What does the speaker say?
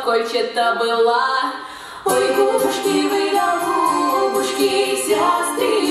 подкольчата была. Ой, губушки вы, да, губушки, сестры,